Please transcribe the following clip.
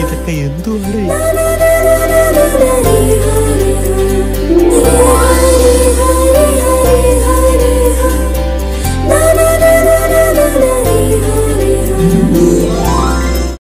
ഇതൊക്കെ എന്തുവാടേ?